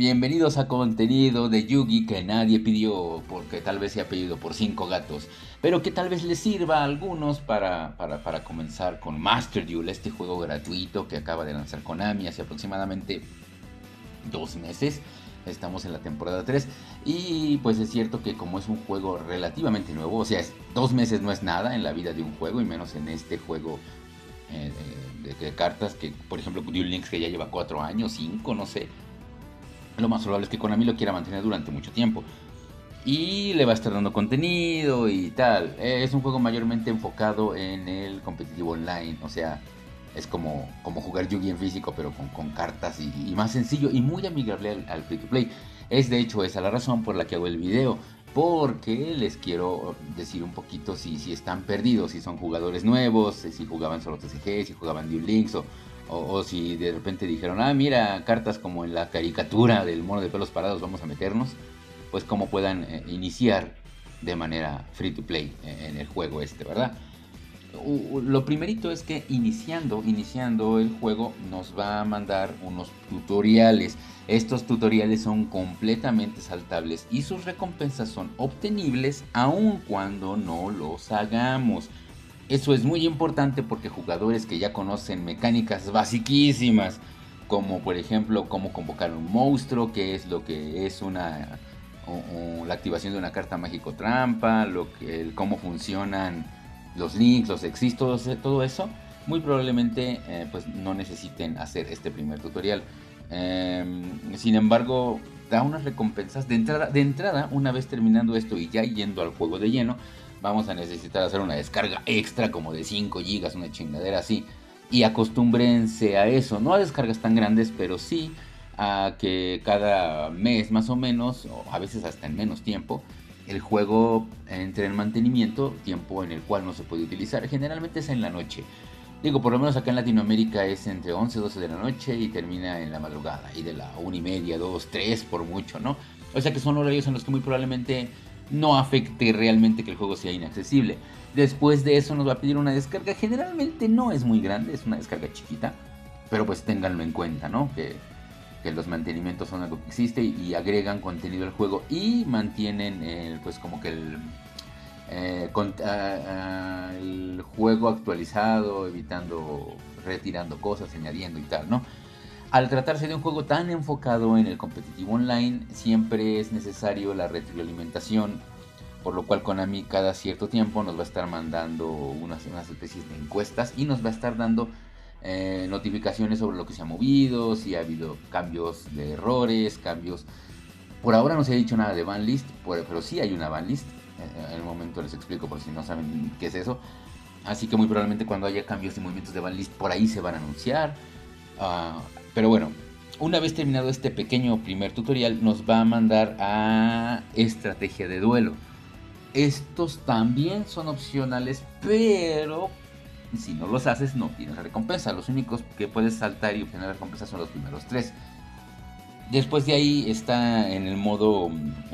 Bienvenidos a contenido de Yugi que nadie pidió porque tal vez se ha pedido por cinco gatos, pero que tal vez les sirva a algunos para, para, comenzar con Master Duel, este juego gratuito que acaba de lanzar Konami hace aproximadamente dos meses. Estamos en la temporada 3 y pues es cierto que como es un juego relativamente nuevo, o sea, dos meses no es nada en la vida de un juego y menos en este juego eh, de, cartas que por ejemplo Duel Links que ya lleva cuatro años, cinco, no sé lo más probable es que Konami lo quiera mantener durante mucho tiempo. Y le va a estar dando contenido y tal. Es un juego mayormente enfocado en el competitivo online. O sea, es como, como jugar Yugi en físico, pero con, cartas y, más sencillo y muy amigable al, free to play. Es de hecho esa la razón por la que hago el video. Porque les quiero decir un poquito si, si están perdidos, si son jugadores nuevos, si jugaban solo TCG, si jugaban Duel Links o, o, si de repente dijeron, ah, mira, cartas como en la caricatura del mono de pelos parados, vamos a meternos, pues como puedan eh, iniciar de manera free to play eh, en el juego este, ¿verdad? lo primerito es que iniciando, iniciando el juego nos va a mandar unos tutoriales. Estos tutoriales son completamente saltables y sus recompensas son obtenibles aun cuando no los hagamos. Eso es muy importante porque jugadores que ya conocen mecánicas basiquísimas, como por ejemplo cómo convocar un monstruo, que es lo que es una la activación de una carta mágico trampa, lo que, cómo funcionan los links, los exis, todo, eso, muy probablemente eh, pues no necesiten hacer este primer tutorial. Em, sin embargo, da unas recompensas de entrada, de entrada, una vez terminando esto y ya yendo al juego de lleno, vamos a necesitar hacer una descarga extra como de 5 GB, una chingadera así. Y acostúmbrense a eso, no a descargas tan grandes, pero sí a que cada mes más o menos, o a veces hasta en menos tiempo, el juego entre en mantenimiento, tiempo en el cual no se puede utilizar. Generalmente es en la noche. Digo, por lo menos acá en Latinoamérica es entre 11 y 12 de la noche y termina en la madrugada. Y de la 1 y media, 2, 3 por mucho, ¿no? O sea que son horarios en los que muy probablemente no afecte realmente que el juego sea inaccesible. Después de eso nos va a pedir una descarga. Generalmente no es muy grande, es una descarga chiquita. Pero pues ténganlo en cuenta, ¿no? Que, los mantenimientos son algo que existe y, agregan contenido al juego y mantienen eh, pues como que el, eh, el juego actualizado, evitando, retirando cosas, añadiendo y tal, ¿no? Al tratarse de un juego tan enfocado en el competitivo online, siempre es necesario la retroalimentación, por lo cual Konami cada cierto tiempo nos va a estar mandando unas, unas especies de encuestas y nos va a estar dando eh, notificaciones sobre lo que se ha movido, si ha habido cambios de errores, cambios... Por ahora no se ha dicho nada de banlist, pero sí hay una banlist. En el momento les explico por si no saben qué es eso. Así que muy probablemente cuando haya cambios y movimientos de banlist por ahí se van a anunciar. Ah, pero bueno, una vez terminado este pequeño primer tutorial, nos va a mandar a estrategia de duelo. Estos también son opcionales, pero si no los haces no tienes recompensa. Los únicos que puedes saltar y obtener recompensa son los primeros tres. Después de ahí está en el modo,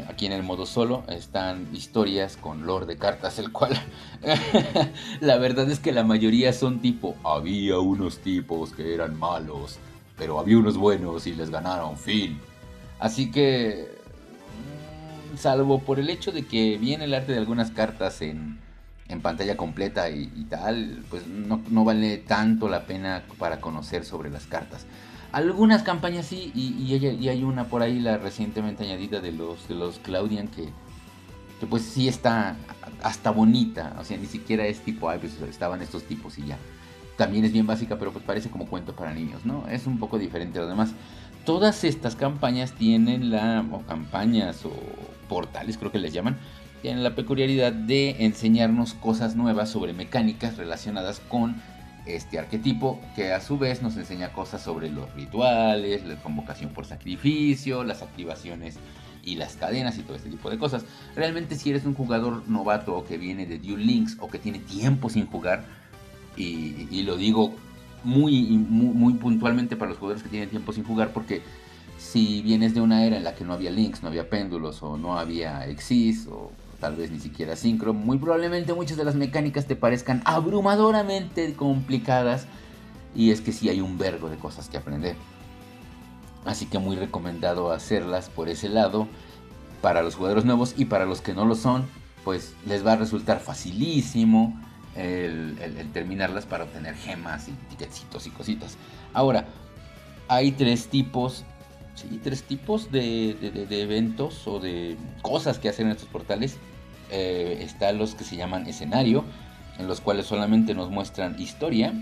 aquí en el modo solo, están historias con lore de cartas, el cual la verdad es que la mayoría son tipo, había unos tipos que eran malos pero había unos buenos y les ganaron, fin. Así que, mm, salvo por el hecho de que viene el arte de algunas cartas en, en pantalla completa y, tal, pues no, no, vale tanto la pena para conocer sobre las cartas. Algunas campañas sí, y, y, hay una por ahí, la recientemente añadida de los, de los Claudian, que, que pues sí está hasta bonita, o sea, ni siquiera es tipo, ay, pues estaban estos tipos y ya también es bien básica, pero pues parece como cuento para niños, ¿no? Es un poco diferente a lo demás. Todas estas campañas tienen la, o campañas o portales creo que les llaman, tienen la peculiaridad de enseñarnos cosas nuevas sobre mecánicas relacionadas con este arquetipo, que a su vez nos enseña cosas sobre los rituales, la convocación por sacrificio, las activaciones y las cadenas y todo este tipo de cosas. Realmente si eres un jugador novato o que viene de Duel Links o que tiene tiempo sin jugar, y, lo digo muy, muy, puntualmente para los jugadores que tienen tiempo sin jugar, porque si vienes de una era en la que no había links, no había péndulos, o no había exis, o tal vez ni siquiera sincro, muy probablemente muchas de las mecánicas te parezcan abrumadoramente complicadas, y es que sí hay un vergo de cosas que aprender. Así que muy recomendado hacerlas por ese lado para los jugadores nuevos y para los que no lo son, pues les va a resultar facilísimo el, terminarlas para obtener gemas y ticketcitos y cositas. Ahora, hay tres tipos, sí, tres tipos de, eventos o de cosas que hacen en estos portales. Eh, están los que se llaman escenario, en los cuales solamente nos muestran historia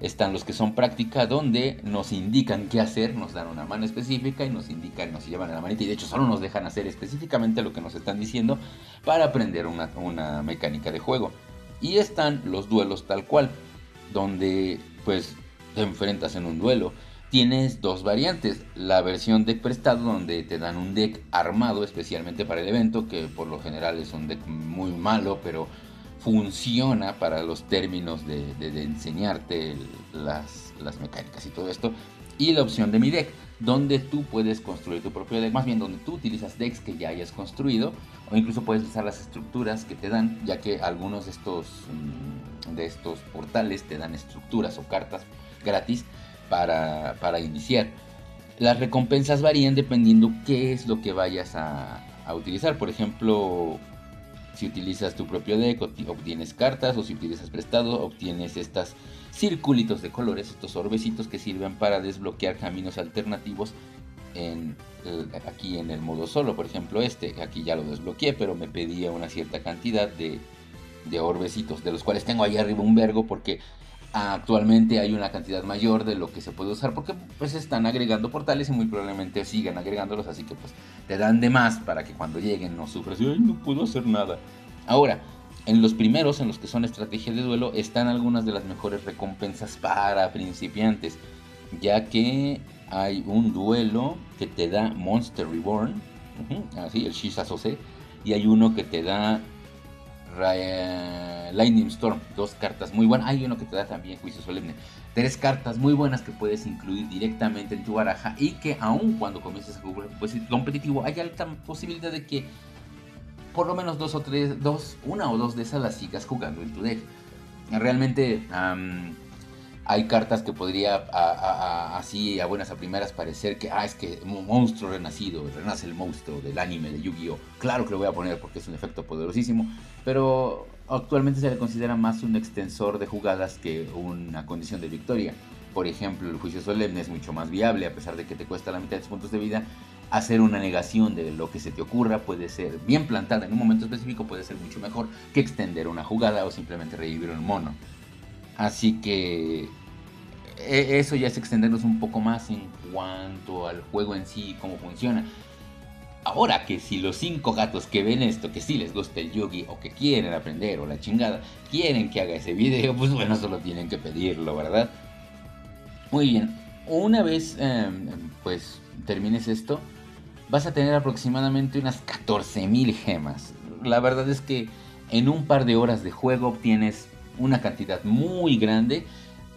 están los que son práctica, donde nos indican qué hacer, nos dan una mano específica y nos indican, nos llevan a la manita y de hecho solo nos dejan hacer específicamente lo que nos están diciendo para aprender una mecánica de juego. Y están los duelos tal cual, donde pues te enfrentas en un duelo. Tienes dos variantes, la versión deck prestado donde te dan un deck armado especialmente para el evento, que por lo general es un deck muy malo, pero funciona para los términos de, enseñarte las, mecánicas y todo esto. Y la opción de mi deck, donde tú puedes construir tu propio deck, más bien donde tú utilizas decks que ya hayas construido, o incluso puedes usar las estructuras que te dan, ya que algunos de estos, mm, de estos portales te dan estructuras o cartas gratis para, para iniciar. Las recompensas varían dependiendo qué es lo que vayas a, a utilizar. Por ejemplo, si utilizas tu propio deck, obtienes cartas, o si utilizas prestado, obtienes estas circulitos de colores, estos orbecitos que sirven para desbloquear caminos alternativos en aquí en el modo solo. Por ejemplo, este, aquí ya lo desbloqueé, pero me pedía una cierta cantidad de, de orbecitos, de los cuales tengo ahí arriba un vergo, porque Actualmente hay una cantidad mayor de lo que se puede usar porque pues están agregando portales y muy probablemente sigan agregándolos, así que pues te dan de más para que cuando lleguen no sufras y no puedo hacer nada. Ahora, en los primeros, en los que son estrategias de duelo, están algunas de las mejores recompensas para principiantes, ya que hay un duelo que te da Monster Reborn, así el Shizasose, y hay uno que te da Lightning Storm, dos cartas muy buenas. Hay uno que te da también Juicio Solemne. Tres cartas muy buenas que puedes incluir directamente en tu baraja y que aun cuando comiences a jugar pues, competitivo hay alta posibilidad de que por lo menos dos o tres, dos, una o dos de esas las sigas jugando en tu deck. Realmente hay cartas que podría así a buenas a primeras parecer que, ah, es que monstruo renacido, renace el monstruo del anime de Yu-Gi-Oh! Claro que lo voy a poner porque es un efecto poderosísimo, pero actualmente se le considera más un extensor de jugadas que una condición de victoria. Por ejemplo, el juicio solemne es mucho más viable, a pesar de que te cuesta la mitad de tus puntos de vida. Hacer una negación de lo que se te ocurra puede ser bien plantada en un momento específico, puede ser mucho mejor que extender una jugada o simplemente revivir un mono. Así que eso ya es extendernos un poco más en cuanto al juego en sí y cómo funciona. Ahora que si los cinco gatos que ven esto, que sí les gusta el yogi o que quieren aprender o la chingada, quieren que haga ese video, pues bueno, solo tienen que pedirlo, ¿verdad? Muy bien, una vez em, pues termines esto, vas a tener aproximadamente unas 14.000 gemas. La verdad es que en un par de horas de juego obtienes una cantidad muy grande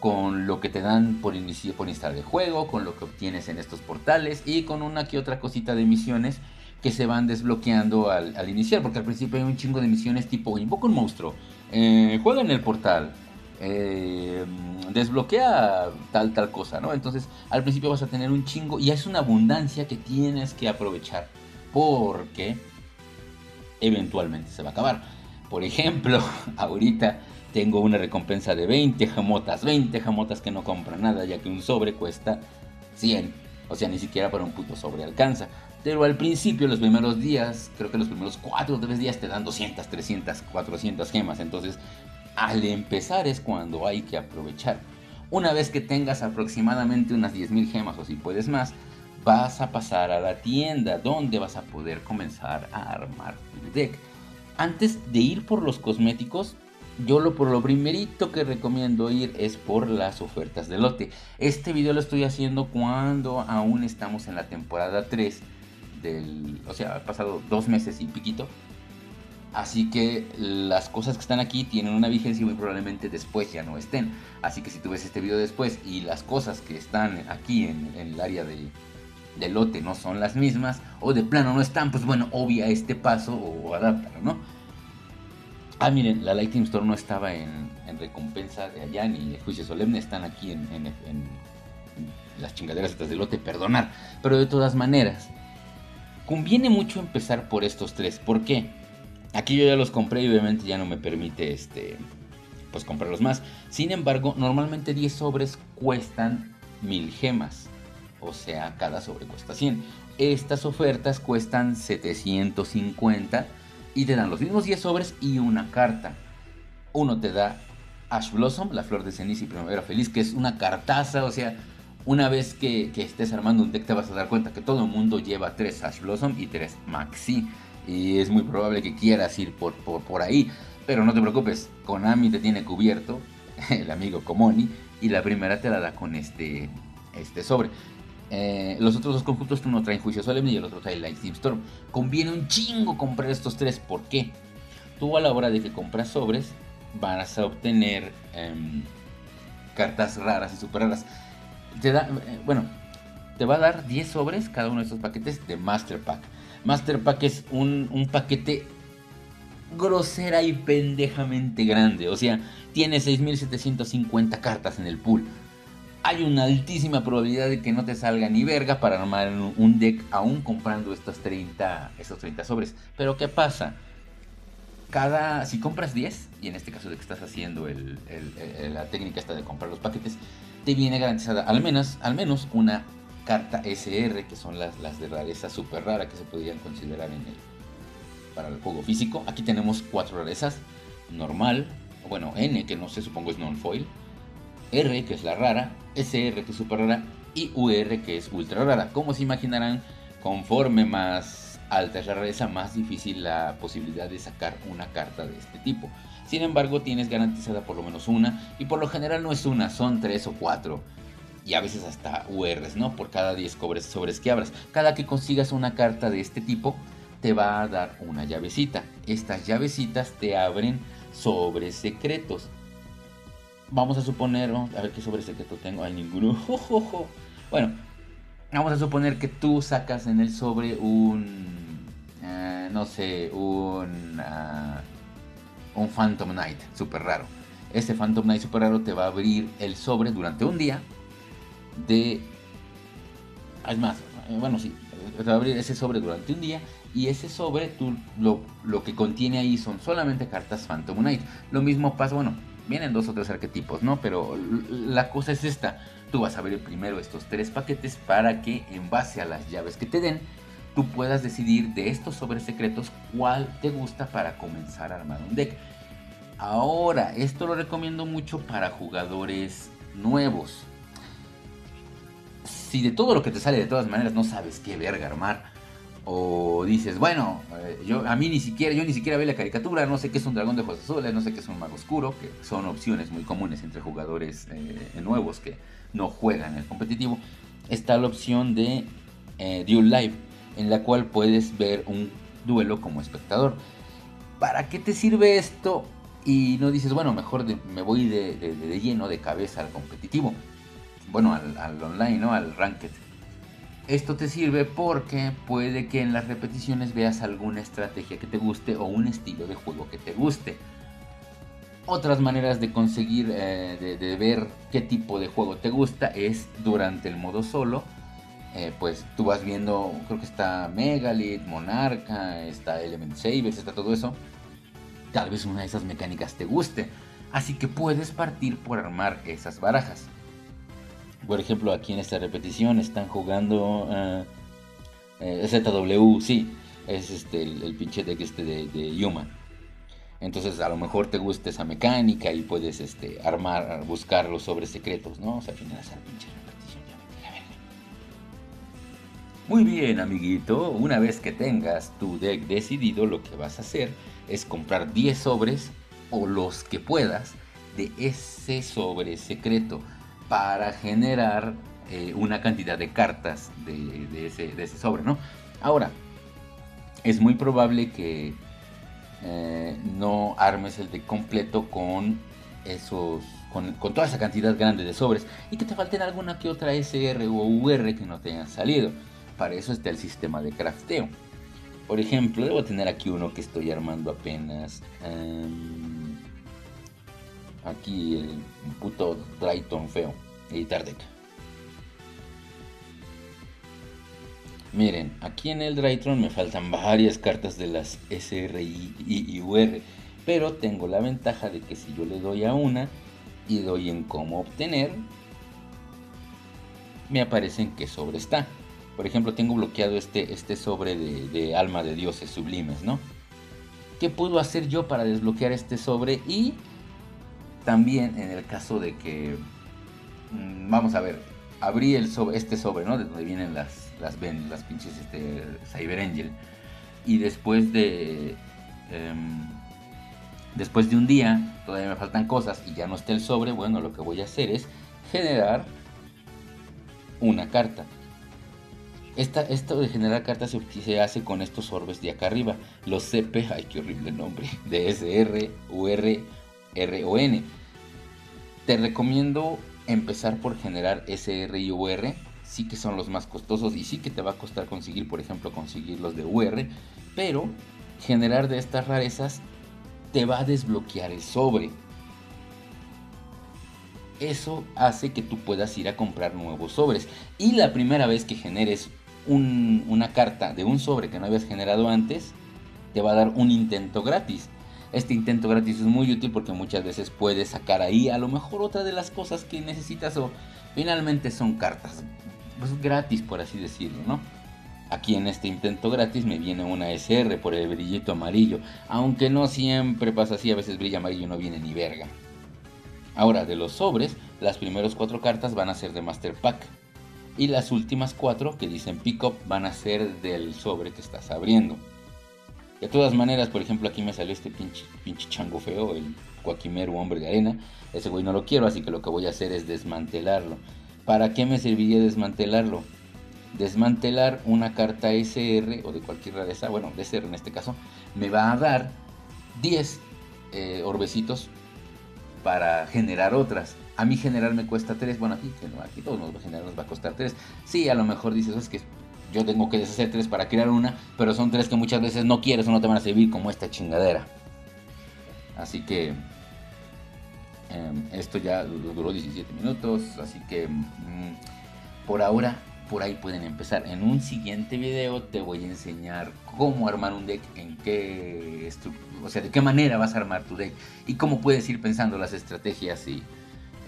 con lo que te dan por, inicio, por instalar el juego, con lo que obtienes en estos portales y con una que otra cosita de misiones que se van desbloqueando al, iniciar, porque al principio hay un chingo de misiones tipo invoca un monstruo, eh, juega en el portal, eh, desbloquea tal tal cosa, ¿no? Entonces al principio vas a tener un chingo y es una abundancia que tienes que aprovechar porque eventualmente se va a acabar. Por ejemplo, ahorita tengo una recompensa de 20 jamotas, 20 jamotas que no compran nada, ya que un sobre cuesta 100. O sea, ni siquiera para un puto sobre alcanza. Pero al principio, los primeros días, creo que los primeros 4 o 3 días te dan 200, 300, 400 gemas. Entonces, al empezar es cuando hay que aprovechar. Una vez que tengas aproximadamente unas 10.000 gemas o si puedes más, vas a pasar a la tienda donde vas a poder comenzar a armar tu deck. Antes de ir por los cosméticos, yo lo por lo primerito que recomiendo ir es por las ofertas de lote. Este video lo estoy haciendo cuando aún estamos en la temporada 3 del, o sea, ha pasado dos meses y piquito. Así que las cosas que están aquí tienen una vigencia y muy probablemente después ya no estén. Así que si tú ves este video después y las cosas que están aquí en, el área de, de, lote no son las mismas o de plano no están, pues bueno, obvia este paso o adáptalo, ¿no? Ah, miren, la Lightning Storm no estaba en, recompensa de allá ni en juicio solemne, están aquí en, las chingaderas estas de lote, perdonar. Pero de todas maneras, conviene mucho empezar por estos tres. ¿Por qué? Aquí yo ya los compré y obviamente ya no me permite este pues comprarlos más. Sin embargo, normalmente 10 sobres cuestan 1000 gemas. O sea, cada sobre cuesta 100. Estas ofertas cuestan 750 y te dan los mismos 10 sobres y una carta. Uno te da Ash Blossom, la flor de ceniza y primavera feliz, que es una cartaza, o sea, una vez que, estés armando un deck te vas a dar cuenta que todo el mundo lleva 3 Ash Blossom y 3 Maxi. Y es muy probable que quieras ir por, por, ahí. Pero no te preocupes, Konami te tiene cubierto, el amigo Komoni, y la primera te la da con este, este sobre. Eh, los otros dos conjuntos uno traen Juicio Solemne y el otro trae Lightning Storm. Conviene un chingo comprar estos tres. ¿Por qué? Tú a la hora de que compras sobres vas a obtener em, cartas raras y super raras. Da, eh, bueno, te va a dar 10 sobres cada uno de estos paquetes de Master Pack. Master Pack es un paquete grosera y pendejamente grande. O sea, tiene 6750 cartas en el pool hay una altísima probabilidad de que no te salga ni verga para armar un deck aún comprando estos 30, estos 30 sobres. Pero ¿qué pasa? Cada, si compras 10, y en este caso de que estás haciendo la técnica esta de comprar los paquetes, te viene garantizada al menos, al menos una carta SR, que son las, las de rareza super rara que se podrían considerar en el, para el juego físico. Aquí tenemos cuatro rarezas, normal, bueno, N, que no sé, supongo es non-foil, R, que es la rara, SR, que es super rara, y UR, que es ultra rara. Como se imaginarán, conforme más alta es la rareza, más difícil la posibilidad de sacar una carta de este tipo. Sin embargo, tienes garantizada por lo menos una, y por lo general no es una, son tres o cuatro. Y a veces hasta URs, ¿no? Por cada 10 cobres sobres que abras. Cada que consigas una carta de este tipo, te va a dar una llavecita. Estas llavecitas te abren sobres secretos vamos a suponer, a ver qué sobre secreto tengo, hay ninguno. Bueno, vamos a suponer que tú sacas en el sobre un, eh, no sé, un, uh, un Phantom Knight súper raro. Este Phantom Knight súper raro te va a abrir el sobre durante un día de... Es más, eh, bueno, sí, te va a abrir ese sobre durante un día y ese sobre tú, lo, lo que contiene ahí son solamente cartas Phantom Knight. Lo mismo pasa, bueno, vienen dos o tres arquetipos, ¿no? Pero la cosa es esta. Tú vas a ver primero estos tres paquetes para que en base a las llaves que te den, tú puedas decidir de estos sobres secretos cuál te gusta para comenzar a armar un deck. Ahora, esto lo recomiendo mucho para jugadores nuevos. Si de todo lo que te sale de todas maneras no sabes qué verga armar, o dices, bueno, eh, yo a mí ni siquiera, yo ni siquiera veo la caricatura, no sé qué es un dragón de ojos azules, no sé qué es un mago oscuro, que son opciones muy comunes entre jugadores eh, nuevos que no juegan el competitivo. Está la opción de eh, Duel Live, en la cual puedes ver un duelo como espectador. ¿Para qué te sirve esto? Y no dices, bueno, mejor me voy de, lleno de cabeza al competitivo. Bueno, al, al online, ¿no? Al ranked esto te sirve porque puede que en las repeticiones veas alguna estrategia que te guste o un estilo de juego que te guste. Otras maneras de conseguir, eh, de, ver qué tipo de juego te gusta es durante el modo solo. Eh, pues tú vas viendo, creo que está Megalith, Monarca, está Element Savers, está todo eso. Tal vez una de esas mecánicas te guste. Así que puedes partir por armar esas barajas. Por ejemplo, aquí en esta repetición están jugando uh, eh, ZW, sí, es este el, pinche deck este de, de, Human. Entonces a lo mejor te gusta esa mecánica y puedes este, armar, buscar los sobres secretos, ¿no? O sea, al final esa pinche repetición ya me Muy bien, amiguito. Una vez que tengas tu deck decidido, lo que vas a hacer es comprar 10 sobres o los que puedas de ese sobre secreto para generar eh, una cantidad de cartas de, ese, sobre, ¿no? Ahora, es muy probable que eh, no armes el de completo con esos con, toda esa cantidad grande de sobres y que te falten alguna que otra SR o UR que no te hayan salido. Para eso está el sistema de crafteo. Por ejemplo, debo tener aquí uno que estoy armando apenas. Em, aquí el puto Triton feo. Editar deck. Miren, aquí en el Drytron me faltan varias cartas de las SRI y UR, pero tengo la ventaja de que si yo le doy a una y doy en cómo obtener, me aparece en qué sobre está. Por ejemplo, tengo bloqueado este, este sobre de, de alma de dioses sublimes, ¿no? ¿Qué puedo hacer yo para desbloquear este sobre? Y también en el caso de que, mm, vamos a ver, abrí el este sobre, ¿no? De donde vienen las, las, las pinches este, Cyber Angel. Y después de... Em, después de un día, todavía me faltan cosas y ya no está el sobre, bueno, lo que voy a hacer es generar una carta. Esta, esto de generar cartas se, hace con estos orbes de acá arriba, los CP, ay qué horrible nombre, de UR, RON. Te recomiendo empezar por generar SR y UR, sí que son los más costosos y sí que te va a costar conseguir, por ejemplo, conseguir los de UR, pero generar de estas rarezas te va a desbloquear el sobre. Eso hace que tú puedas ir a comprar nuevos sobres. Y la primera vez que generes una carta de un sobre que no habías generado antes, te va a dar un intento gratis. Este intento gratis es muy útil porque muchas veces puedes sacar ahí a lo mejor otra de las cosas que necesitas o finalmente son cartas pues, gratis por así decirlo, ¿no? Aquí en este intento gratis me viene una SR por el brillito amarillo, aunque no siempre pasa así, a veces brilla amarillo y no viene ni verga. Ahora, de los sobres, las primeras cuatro cartas van a ser de Master Pack. Y las últimas cuatro que dicen Pick Up van a ser del sobre que estás abriendo. De todas maneras, por ejemplo, aquí me salió este pinche, chango feo, el Coaquimero hombre de arena. Ese güey no lo quiero, así que lo que voy a hacer es desmantelarlo. ¿Para qué me serviría desmantelarlo? Desmantelar una carta SR o de cualquier rareza, bueno, de SR en este caso, me va a dar 10 eh, orbecitos para generar otras. A mí generar me cuesta 3. Bueno, aquí, aquí todos nos va a generar, nos va a costar 3. Sí, a lo mejor dices, es que yo tengo que deshacer tres para crear una, pero son tres que muchas veces no quieres o no te van a servir como esta chingadera. Así que em, esto ya duró 17 minutos, así que mm, por ahora por ahí pueden empezar. En un siguiente video te voy a enseñar cómo armar un deck, en qué o sea, de qué manera vas a armar tu deck y cómo puedes ir pensando las estrategias y,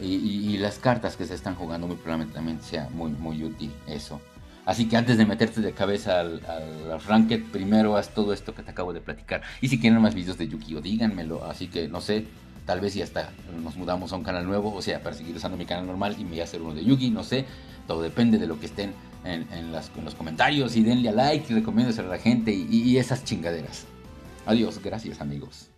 y, las cartas que se están jugando. Muy probablemente también sea muy, muy útil eso. Así que antes de meterte de cabeza al, al Ranked, primero haz todo esto que te acabo de platicar. Y si quieren más videos de Yu-Gi-Oh, díganmelo. Así que no sé, tal vez ya hasta nos mudamos a un canal nuevo, o sea, para seguir usando mi canal normal y me voy a hacer uno de Yugi, no sé. Todo depende de lo que estén en, las, los comentarios y denle a like y a la gente y esas chingaderas. Adiós, gracias amigos.